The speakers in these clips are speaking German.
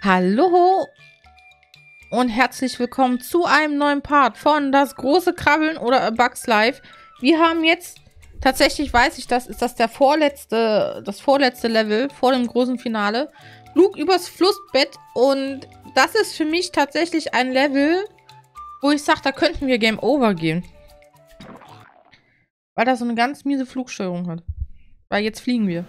Hallo und herzlich willkommen zu einem neuen Part von Das große Krabbeln oder Bugs Life. Wir haben jetzt, tatsächlich weiß ich das, ist das der vorletzte, das vorletzte Level vor dem großen Finale. Flug übers Flussbett und das ist für mich tatsächlich ein Level, wo ich sage, da könnten wir Game Over gehen. Weil das so eine ganz miese Flugsteuerung hat. Weil jetzt fliegen wir.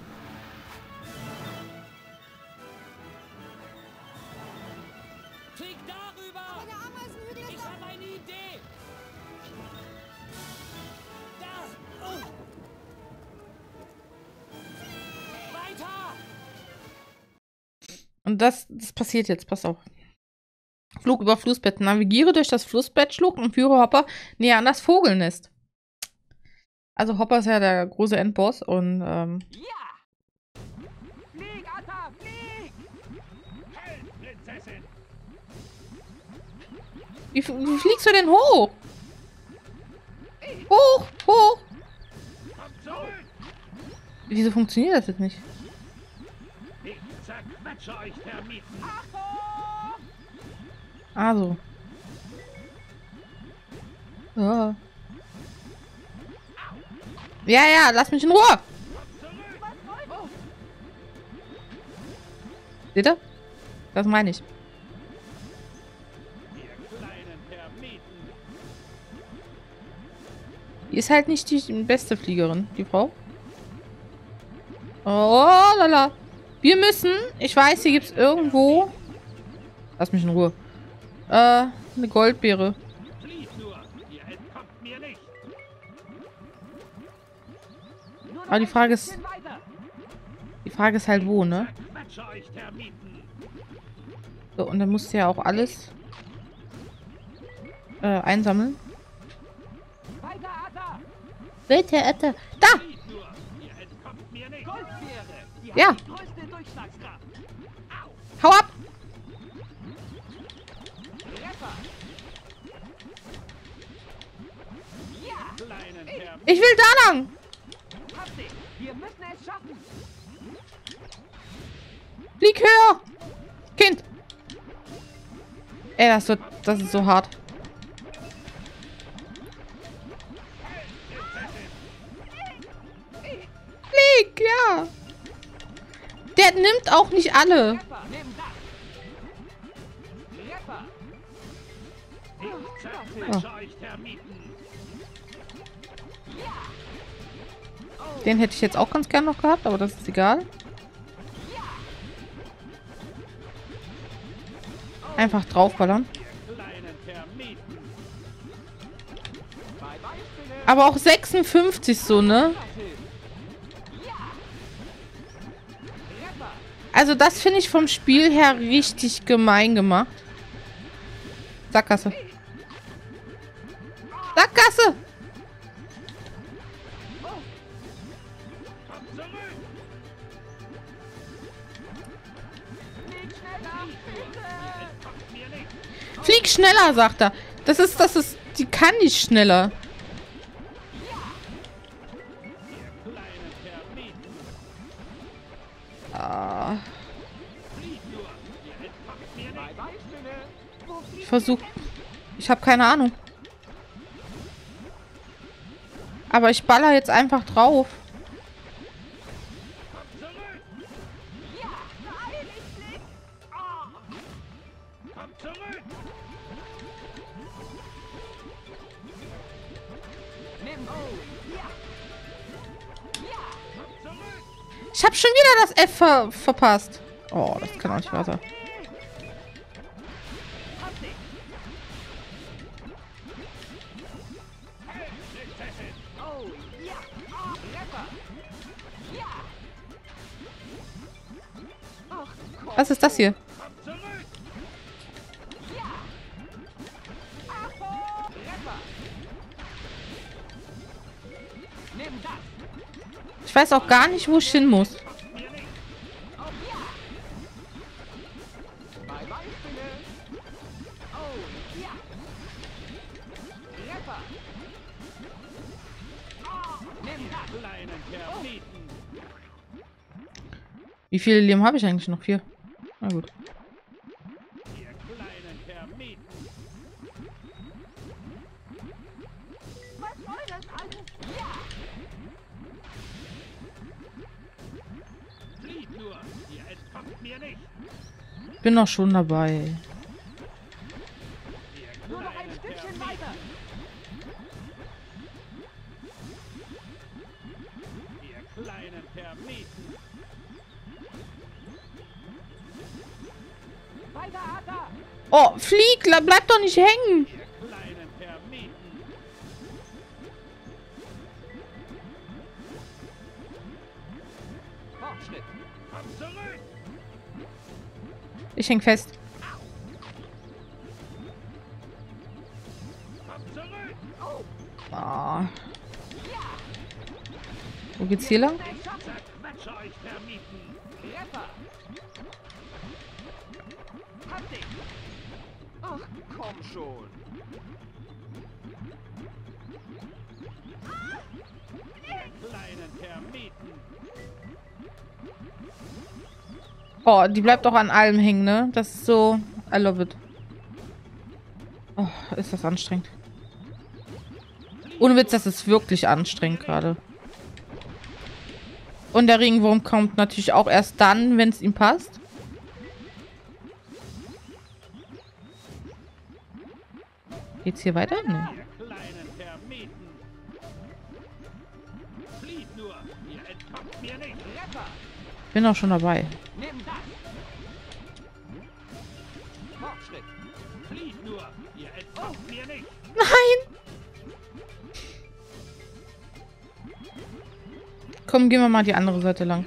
Und das, das passiert jetzt, pass auf. Flug über Flussbett. Navigiere durch das Flussbett, schluck und führe Hopper näher an das Vogelnest. Also Hopper ist ja der große Endboss und ähm. Ja! Flieg, Atta, flieg! Prinzessin! Wie, wie fliegst du denn hoch? Hoch, hoch! Wieso funktioniert das jetzt nicht? zerquetsche euch, Termiten. Also. Ja. Ja, ja, lass mich in Ruhe. Seht ihr? Das meine ich. Die ist halt nicht die beste Fliegerin, die Frau. Oh, lala. Wir müssen, ich weiß, hier gibt es irgendwo... Lass mich in Ruhe. Äh, eine Goldbeere. Aber die Frage ist... Die Frage ist halt wo, ne? So, und dann musst du ja auch alles äh, einsammeln. Weiter, Atta. Da! Ja! Hau ab! Ich will da lang! Flieg höher! Kind! Ey, das wird, das ist so hart. Flieg, ja! Der nimmt auch nicht alle. Oh. Den hätte ich jetzt auch ganz gern noch gehabt, aber das ist egal. Einfach draufballern. Aber auch 56 so, ne? Also das finde ich vom Spiel her richtig gemein gemacht. Sackgasse. Sackgasse! Schneller, sagt er. Das ist, das ist, die kann nicht schneller. Ah. Ich versuche. Ich habe keine Ahnung. Aber ich baller jetzt einfach drauf. Ich habe schon wieder das F ver verpasst. Oh, das kann auch nicht wahr sein. Was ist das hier? Ich weiß auch gar nicht, wo ich hin muss. Wie viele Leben habe ich eigentlich noch? Vier. Na gut. Bin noch schon dabei. Oh, flieg, bleib doch nicht hängen. Ich häng fest. Oh. Wo geht's hier lang? Ach, komm schon. Kleinen Termiten. Oh, die bleibt auch an allem hängen, ne? Das ist so... I love it. Oh, ist das anstrengend. Ohne Witz, das ist wirklich anstrengend gerade. Und der Regenwurm kommt natürlich auch erst dann, wenn es ihm passt. Geht's hier weiter? Nee. Bin auch schon dabei. Nein! Komm, gehen wir mal die andere Seite lang.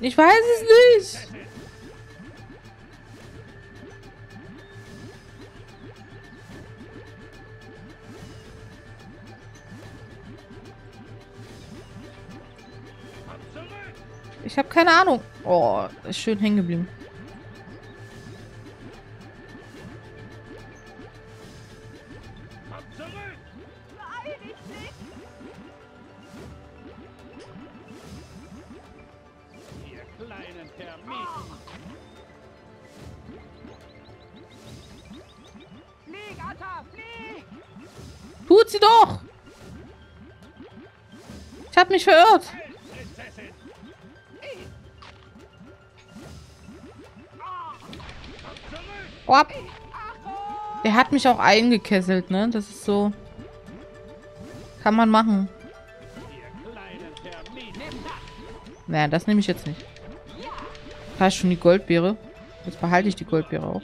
Ich weiß es nicht. Ich habe keine Ahnung. Oh, ist schön hängen geblieben. Tut sie doch! Ich habe mich verirrt. Oh, ab. Der hat mich auch eingekesselt, ne? Das ist so... Kann man machen. Naja, das nehme ich jetzt nicht. Ist schon die Goldbeere. Jetzt behalte ich die Goldbeere auch.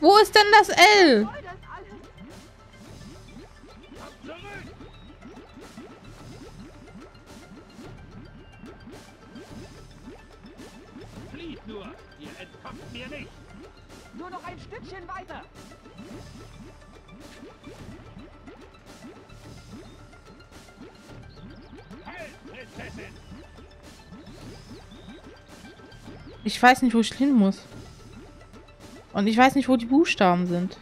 Wo ist denn das L? Ich weiß nicht, wo ich hin muss. Und ich weiß nicht, wo die Buchstaben sind.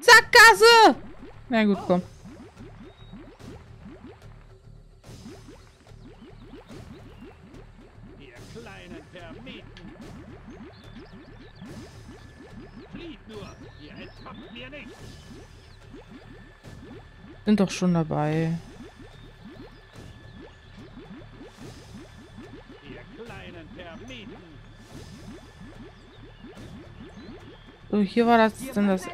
Sackgasse! Na gut, komm. Sind doch schon dabei. Hier war das dann das.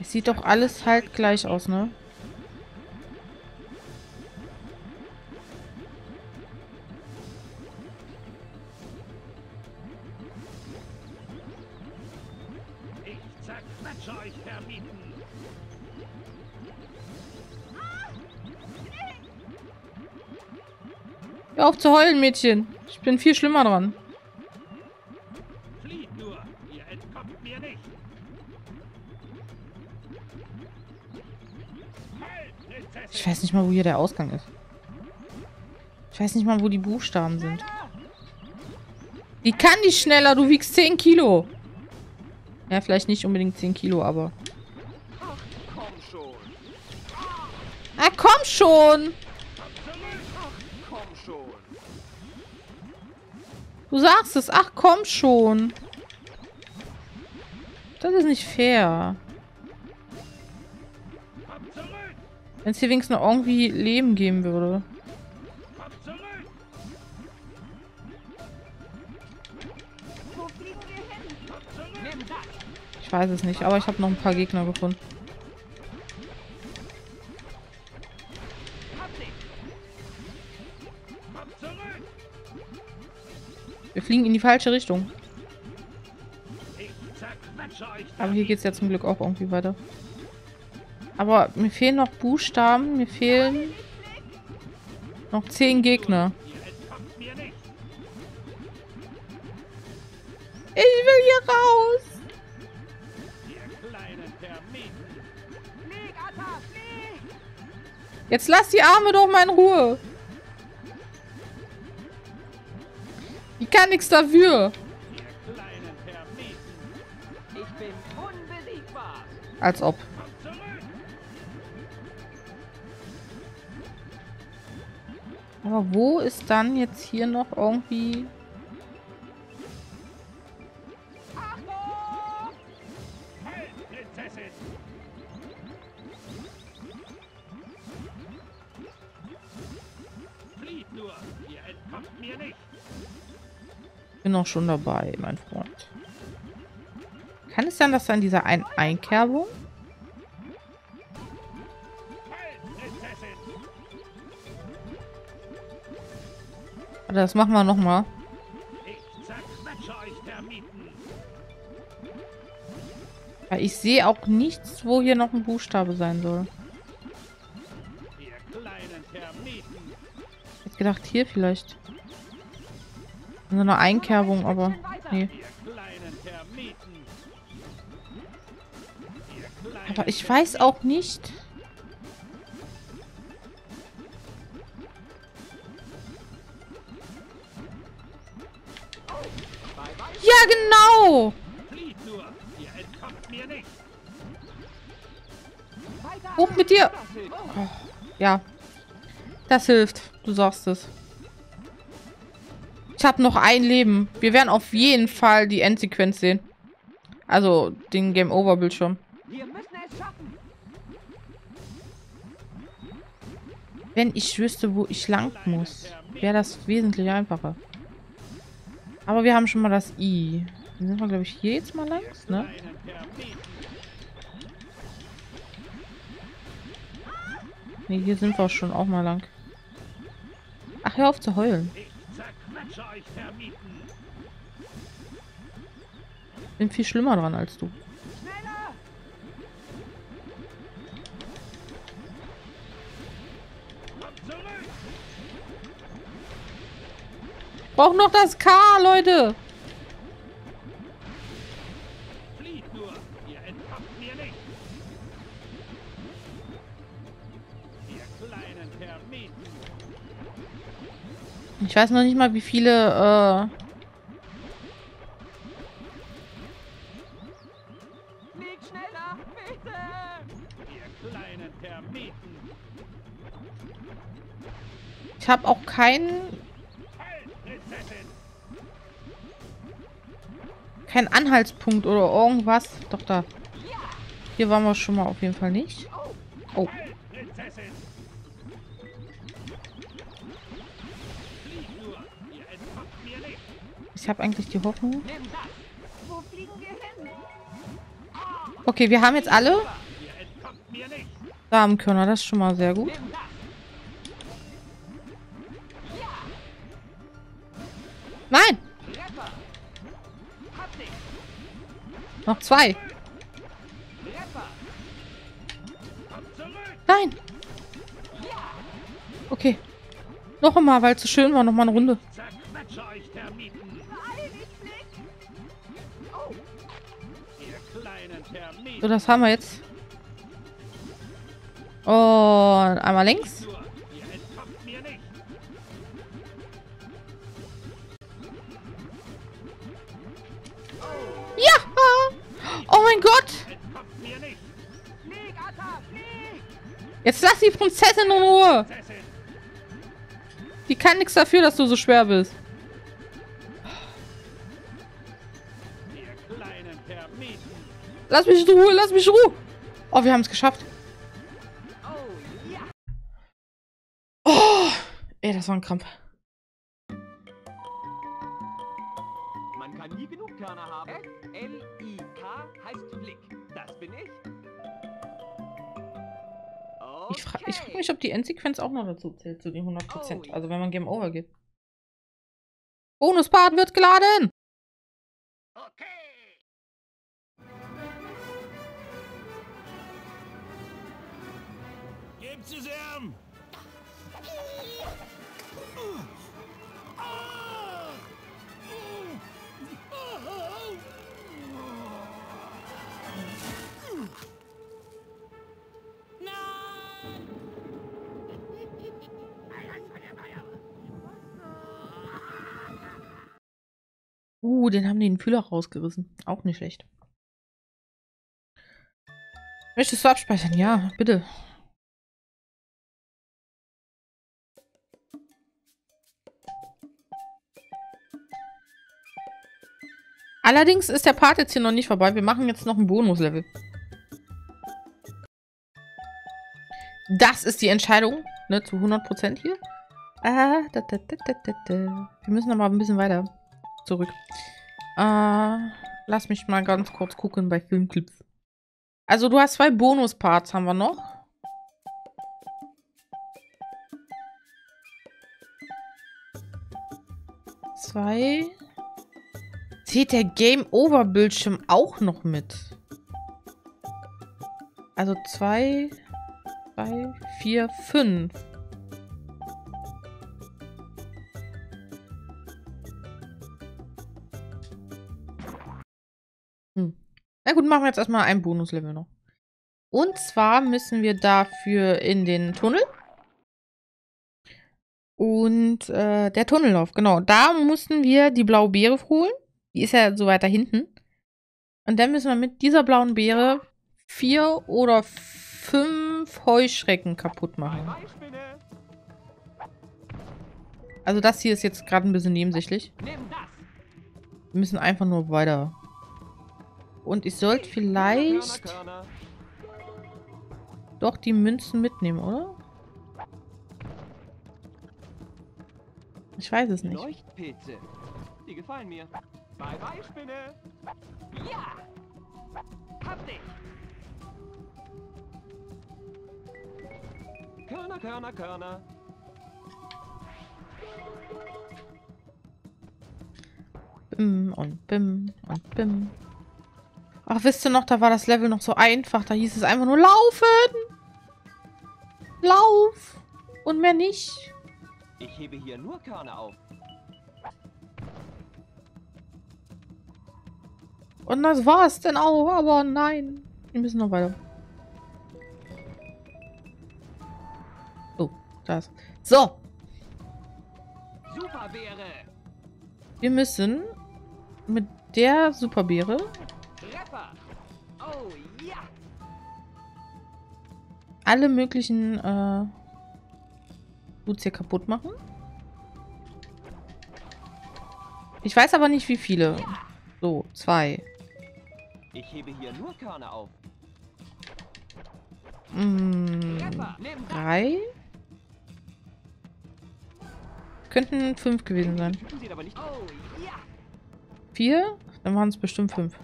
Es sieht doch alles halt gleich aus, ne? Hör auf zu heulen, Mädchen. Ich bin viel schlimmer dran. Flieht nur, ihr entkommt mir nicht. Halt! Ich weiß nicht mal, wo hier der Ausgang ist. Ich weiß nicht mal, wo die Buchstaben sind. Wie kann die schneller? Du wiegst 10 Kilo. Ja, vielleicht nicht unbedingt 10 Kilo, aber... Ach, komm schon. Du sagst es. Ach, komm schon. Das ist nicht fair. Wenn es hier wenigstens noch irgendwie Leben geben würde. Ich weiß es nicht, aber ich habe noch ein paar Gegner gefunden. Wir fliegen in die falsche Richtung. Aber hier geht es ja zum Glück auch irgendwie weiter. Aber mir fehlen noch Buchstaben. Mir fehlen noch zehn Gegner. Ich will hier raus. Jetzt lass die Arme doch mal in Ruhe. Ich kann nichts dafür. Als ob. Aber wo ist dann jetzt hier noch irgendwie... bin auch schon dabei, mein Freund. Kann es sein, dass da in dieser ein Einkerbung... Das machen wir nochmal. Ich sehe auch nichts, wo hier noch ein Buchstabe sein soll. Ich hätte gedacht, hier vielleicht. So eine Einkerbung, aber... Nee. Aber ich weiß auch nicht... Ja, genau! Hoch mit dir! Hilft. Ja. Das hilft. Du sagst es. Ich habe noch ein Leben. Wir werden auf jeden Fall die Endsequenz sehen. Also den Game Over Bildschirm. Wenn ich wüsste, wo ich lang muss, wäre das wesentlich einfacher. Aber wir haben schon mal das I. Dann sind wir, glaube ich, hier jetzt mal langs, ne? Ne, hier sind wir schon auch mal lang. Ach, hör auf zu heulen. Ich zerquetsche euch, Termiten. Bin viel schlimmer dran als du. Schneller! Brauch noch das K, Leute. Ich weiß noch nicht mal, wie viele, äh... Ich habe auch keinen, keinen Anhaltspunkt oder irgendwas. Doch, da. Hier waren wir schon mal auf jeden Fall nicht. Oh, Ich habe eigentlich die Hoffnung. Okay, wir haben jetzt alle Damenkörner. Das ist schon mal sehr gut. Nein! Noch zwei. Nein! Okay. Noch einmal, weil es so schön war. Noch mal eine Runde. So, das haben wir jetzt. Und einmal links. Ihr! Ja! Oh mein Gott! Jetzt lass die Prinzessin in Ruhe. Die kann nichts dafür, dass du so schwer bist. Lass mich in Ruhe, lass mich in Ruhe. Oh, wir haben es geschafft. Oh, ey, das war ein Krampf. Man kann nie genug Körner haben. F-L-I-K heißt Flick. Das bin ich. Okay. Ich frage frag mich, ob die Endsequenz auch noch dazu zählt, zu den 100%. Oh. Also wenn man Game Over geht. Bonuspart wird geladen. Ihm! Uh, den haben die den Fühler rausgerissen. Auch nicht schlecht. Möchtest du abspeichern? Ja, bitte. Allerdings ist der Part jetzt hier noch nicht vorbei. Wir machen jetzt noch ein Bonuslevel. Das ist die Entscheidung, ne, zu 100% hier. Ah, da, da, da. Wir müssen aber ein bisschen weiter zurück. Äh, lass mich mal ganz kurz gucken bei Filmclips. Also du hast zwei Bonusparts, haben wir noch. Zwei. Zählt der Game Over Bildschirm auch noch mit? Also zwei, drei, vier, fünf. Hm. Na gut, machen wir jetzt erstmal ein Bonuslevel noch. Und zwar müssen wir dafür in den Tunnel. Und äh, der Tunnellauf, genau. Da mussten wir die blaue Beere holen. Die ist ja so weiter hinten. Und dann müssen wir mit dieser blauen Beere vier oder fünf Heuschrecken kaputt machen. Also das hier ist jetzt gerade ein bisschen nebensächlich. Wir müssen einfach nur weiter. Und ich sollte vielleicht doch die Münzen mitnehmen, oder? Ich weiß es nicht. Leuchtpilze. Die gefallen mir. Bye bye, Spinne. Ja! Hab dich! Körner, Körner, Körner. Bim und bim und bim. Ach, wisst ihr noch, da war das Level noch so einfach. Da hieß es einfach nur laufen. Lauf. Und mehr nicht. Ich hebe hier nur Körner auf. Und das war's denn auch. Aber nein. Wir müssen noch weiter. Oh, das. So. Superbeere. Wir müssen mit der Superbeere. Oh ja. alle möglichen äh, Boots hier kaputt machen. Ich weiß aber nicht, wie viele. So, zwei. Ich hebe hier nur Körner auf. Mm, drei. Könnten fünf gewesen sein. Vier? Dann waren es bestimmt fünf.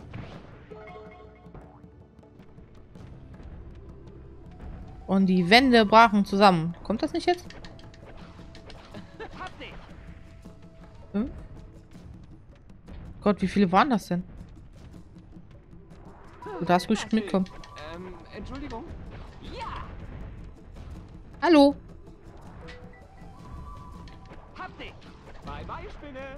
Und die Wände brachen zusammen. Kommt das nicht jetzt? Fünf? Gott, wie viele waren das denn? Du darfst ruhig mitkommen. Ähm, Entschuldigung. Ja! Hallo? Bye bye, Spinne.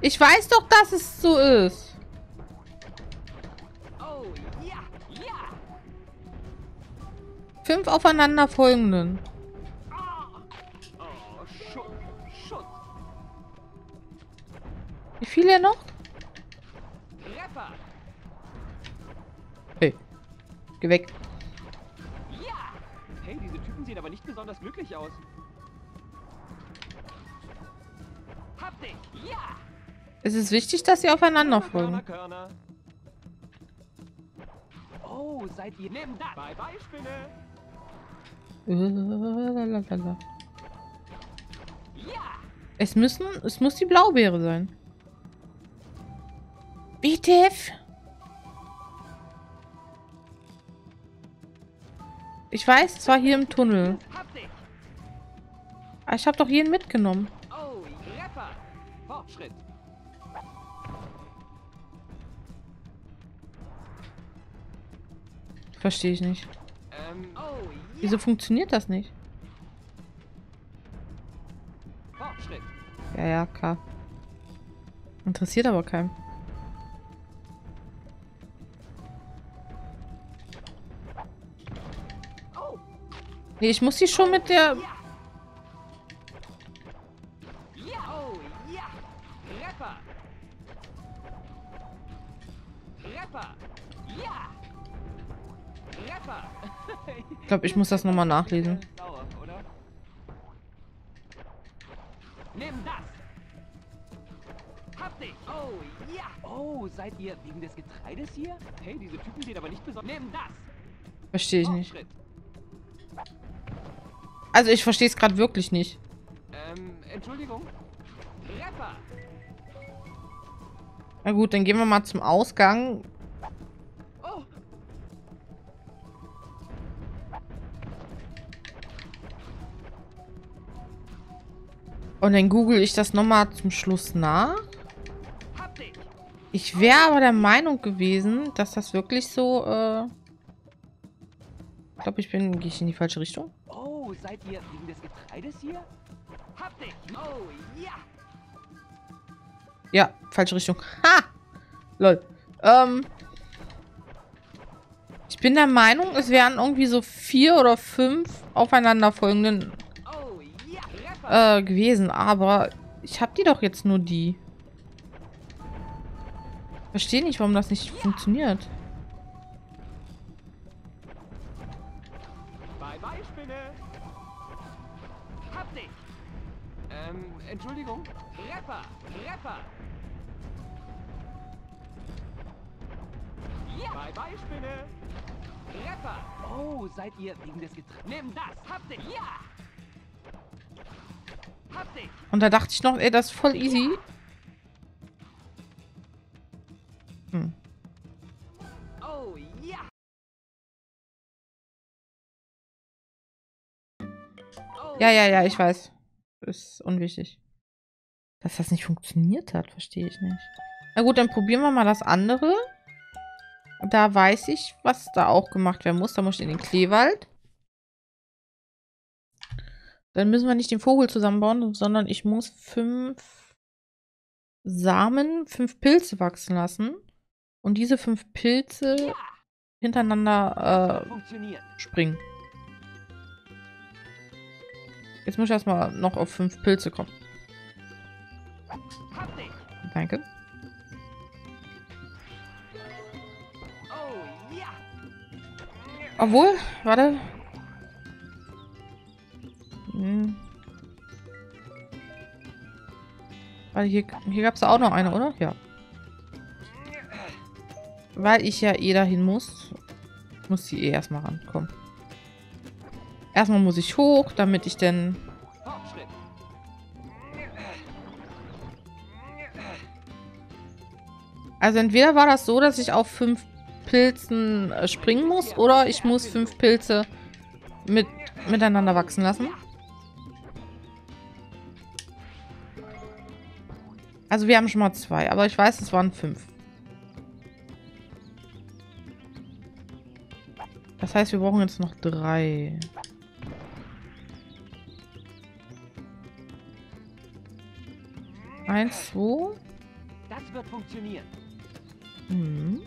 Ich weiß doch, dass es so ist. Oh, ja, ja. Fünf aufeinanderfolgenden. Oh, Schutt, Schutt. Wie viele noch? Geh weg. Ja. Hey, diese Typen sehen aber nicht besonders glücklich aus. Hab dich. Ja. Es ist wichtig, dass sie aufeinander folgen. Körner. Oh, seid ihr... Nimm das. Bye bye, Spinne. Lalalala. Ja. Es müssen, es muss die Blaubeere sein. Bitte. Ich weiß, es war hier im Tunnel. Aber ich habe doch jeden mitgenommen. Verstehe ich nicht. Wieso funktioniert das nicht? Ja, ja, klar. Interessiert aber keinen. Nee, ich muss die schon mit der... Ich glaube, ich muss das nochmal nachlesen. Nimm das. Hab dich. Oh, ja. Oh, seid ihr wegen des Getreides hier? Hey, diese Typen sehen aber nicht besonders... Nimm das. Verstehe ich nicht. Also, ich verstehe es gerade wirklich nicht. Ähm, Entschuldigung. Treffer. Na gut, dann gehen wir mal zum Ausgang. Oh, Und dann google ich das nochmal zum Schluss nach. Ich wäre aber der Meinung gewesen, dass das wirklich so, äh... Ich glaube, ich bin... Gehe ich in die falsche Richtung? Seid ihr wegen des Getreides hier? Hab dich. Oh, ja. Ja, falsche Richtung. Ha! Lol. Ähm... Ich bin der Meinung, es wären irgendwie so vier oder fünf aufeinanderfolgenden Oh, äh, gewesen. Aber ich habe die doch jetzt nur die. Verstehe nicht, warum das nicht funktioniert. Entschuldigung. Treffer. Treffer. Ja. Bye bye, Spinne. Treffer. Oh, seid ihr wegen des Getreides... Nimm das. Hab dich. Ja. Hab dich. Und da dachte ich noch, ey, das ist voll easy. Hm. Oh, ja. Oh, Ja, ja, ja, ich weiß. Ist unwichtig. Dass das nicht funktioniert hat, verstehe ich nicht. Na gut, dann probieren wir mal das andere. Da weiß ich, was da auch gemacht werden muss. Da muss ich in den Kleewald. Dann müssen wir nicht den Vogel zusammenbauen, sondern ich muss fünf Samen, fünf Pilze wachsen lassen. Und diese fünf Pilze hintereinander äh, springen. Jetzt muss ich erstmal noch auf fünf Pilze kommen. Danke. Oh. Obwohl, warte. Hm. Warte, hier, hier gab es auch noch eine, oder? Ja. Weil ich ja eh dahin muss, muss sie eh erstmal rankommen. Erstmal muss ich hoch, damit ich denn... Also entweder war das so, dass ich auf fünf Pilzen äh, springen muss, oder ich muss fünf Pilze mit, miteinander wachsen lassen. Also wir haben schon mal zwei, aber ich weiß, es waren fünf. Das heißt, wir brauchen jetzt noch drei. Eins, zwei. Das wird funktionieren. Hm.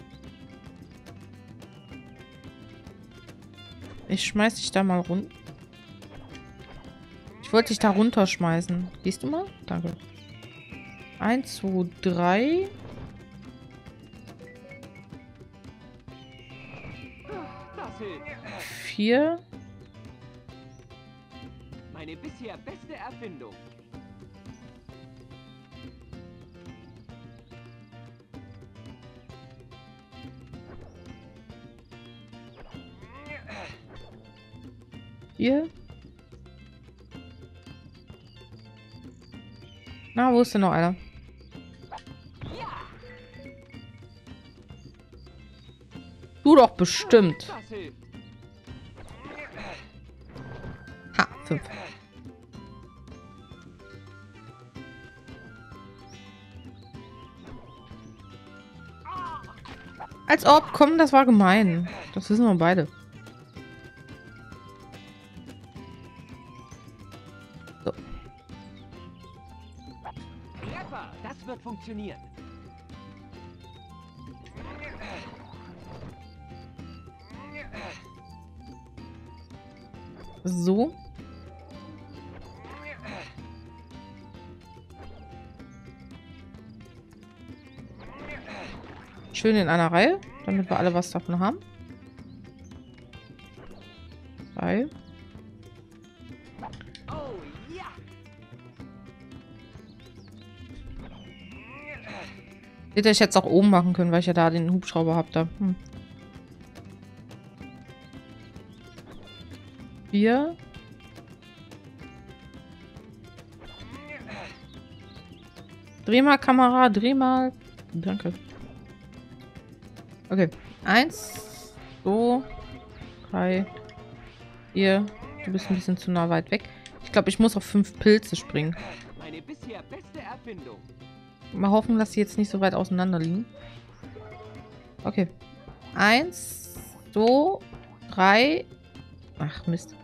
Ich schmeiß dich da mal runter. Ich wollte dich da runterschmeißen. Siehst du mal? Danke. Eins, zwei, drei. Vier. Meine bisher beste Erfindung. Vier. Na, wo ist denn noch einer? Du doch bestimmt. Ha, fünf. Als ob, komm, das war gemein. Das wissen wir beide. Schön in einer Reihe, damit wir alle was davon haben. Drei. Hätte ich jetzt auch oben machen können, weil ich ja da den Hubschrauber hab da. Hm. Vier. Dreh mal, Kamera, dreh mal. Danke. Okay. Eins, zwei, drei, vier. Du bist ein bisschen zu nah weit weg. Ich glaube, ich muss auf fünf Pilze springen. Meine bisher beste Erfindung. Mal hoffen, dass sie jetzt nicht so weit auseinander liegen. Okay. Eins, zwei, drei. Ach, Mist.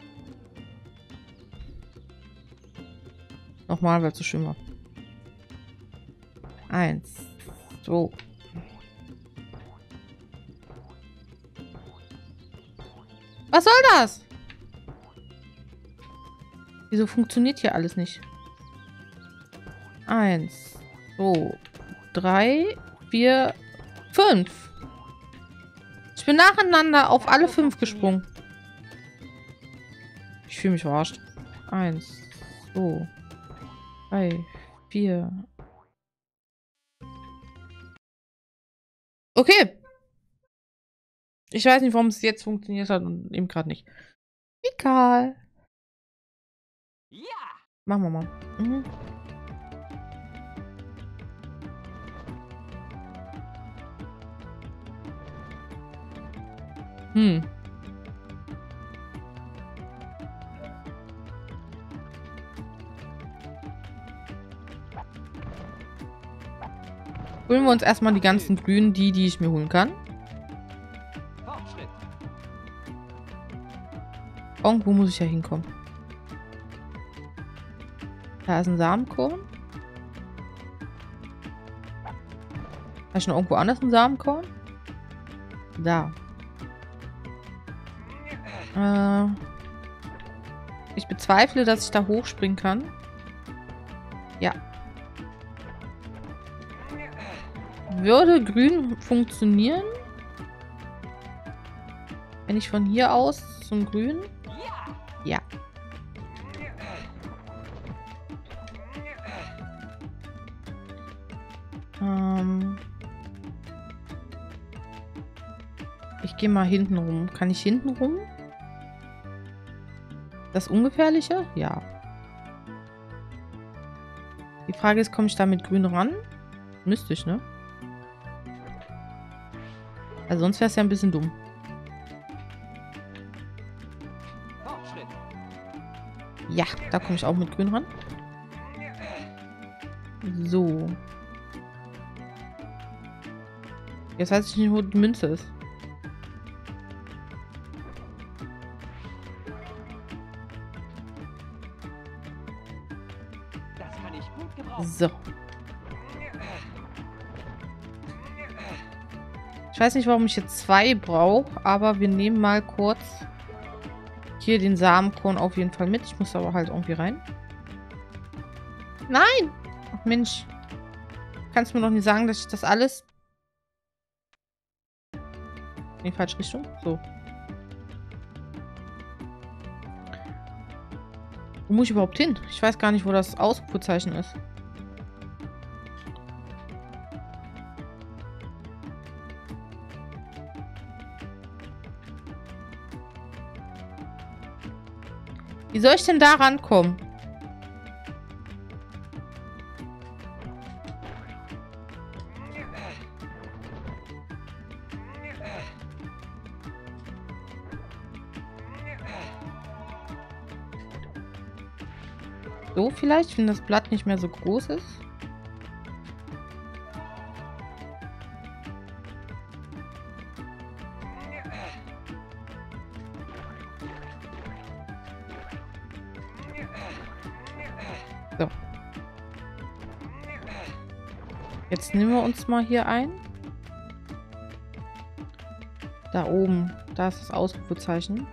Nochmal, weil es so schön war. Eins, zwei. Was soll das? Wieso funktioniert hier alles nicht? Eins, zwei, drei, vier, fünf. Ich bin nacheinander auf alle fünf gesprungen. Ich fühle mich verarscht. Eins, zwei, drei, vier. Okay. Ich weiß nicht, warum es jetzt funktioniert hat und eben gerade nicht. Egal. Ja! Machen wir mal. Mhm. Hm. Holen wir uns erstmal die ganzen grünen, die, die ich mir holen kann. Irgendwo muss ich ja hinkommen. Da ist ein Samenkorn. Habe ich noch irgendwo anders ein Samenkorn? Da. Äh, ich bezweifle, dass ich da hochspringen kann. Ja. Würde grün funktionieren? Wenn ich von hier aus zum grün? Ja! Ähm ich gehe mal hinten rum. Kann ich hinten rum? Das Ungefährliche? Ja. Die Frage ist, komme ich da mit grün ran? Müsste ich, ne? Also sonst wäre es ja ein bisschen dumm. Da komme ich auch mit grün ran. So. Jetzt weiß ich nicht, wo die Münze ist. So. Ich weiß nicht, warum ich jetzt zwei brauche, aber wir nehmen mal kurz hier den Samenkorn auf jeden Fall mit. Ich muss aber halt irgendwie rein. Nein! Ach Mensch. Kannst du mir doch nicht sagen, dass ich das alles... In die falsche Richtung? So. Wo muss ich überhaupt hin? Ich weiß gar nicht, wo das Ausrufezeichen ist. Wie soll ich denn da rankommen? So vielleicht, wenn das Blatt nicht mehr so groß ist. So. Jetzt nehmen wir uns mal hier ein. Da oben, da ist das Ausrufezeichen.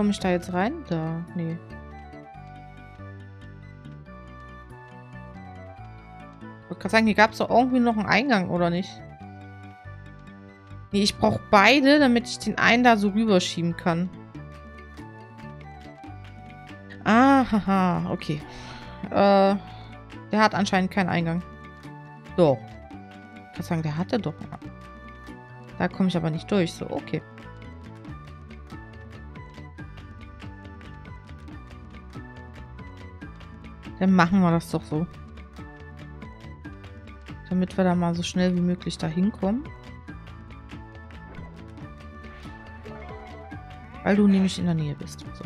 komme ich da jetzt rein? Da, nee. Ich wollte gerade sagen, hier gab es doch irgendwie noch einen Eingang, oder nicht? Nee, ich brauche beide, damit ich den einen da so rüberschieben kann. Ah, haha, okay. Äh, der hat anscheinend keinen Eingang. So. Ich kann sagen, der hatte doch. Da komme ich aber nicht durch. So, okay. Dann machen wir das doch so. Damit wir da mal so schnell wie möglich da hinkommen. Weil du nämlich in der Nähe bist. So.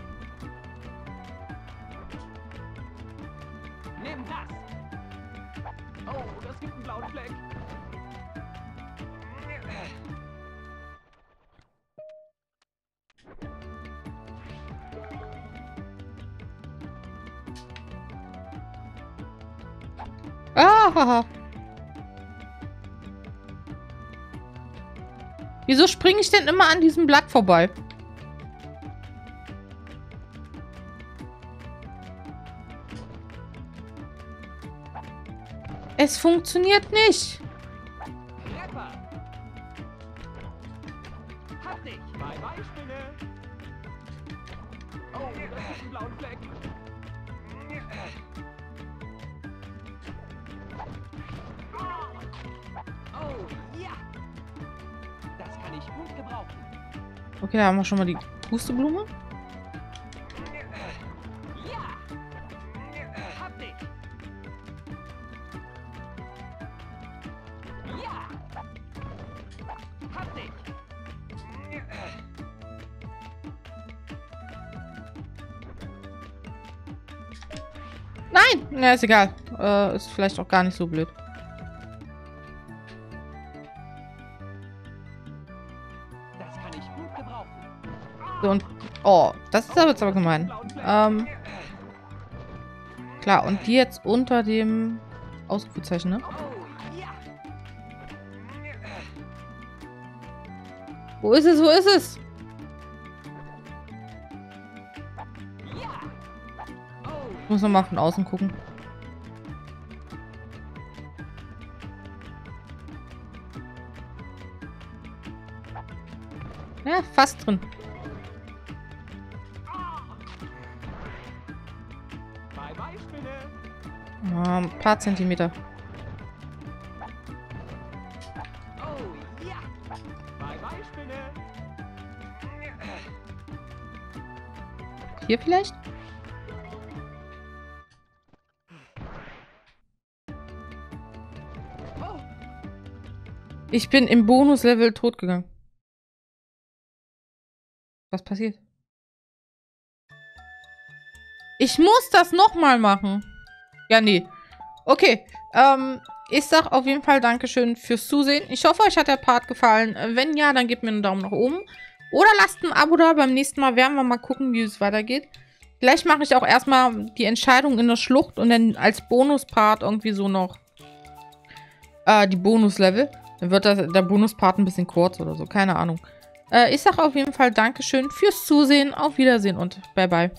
Oh. Ah! Wieso springe ich denn immer an diesem Blatt vorbei? Ich gut gebrauchen. Okay, da haben wir schon mal die Pusteblume. Nein! Na, ist egal. Äh, ist vielleicht auch gar nicht so blöd. Das kann ich gut gebrauchen. So, und... Oh, das ist aber jetzt aber gemein. Ähm, klar, und die jetzt unter dem Ausrufezeichen, ne? Oh! Wo ist es? Wo ist es? Muss nochmal von außen gucken. Ja, fast drin. Ah, ein paar Zentimeter. Oh! Hier vielleicht? Ich bin im Bonuslevel tot gegangen. Was passiert? Ich muss das nochmal machen. Ja, nee. Okay. Ähm, ich sag auf jeden Fall Dankeschön fürs Zusehen. Ich hoffe, euch hat der Part gefallen. Wenn ja, dann gebt mir einen Daumen nach oben. Oder lasst ein Abo da. Beim nächsten Mal werden wir mal gucken, wie es weitergeht. Vielleicht mache ich auch erstmal die Entscheidung in der Schlucht und dann als Bonuspart irgendwie so noch Äh, die Bonuslevel. Dann wird das, der Bonuspart ein bisschen kurz oder so. Keine Ahnung. Äh, ich sage auf jeden Fall Dankeschön fürs Zusehen. Auf Wiedersehen und bye bye.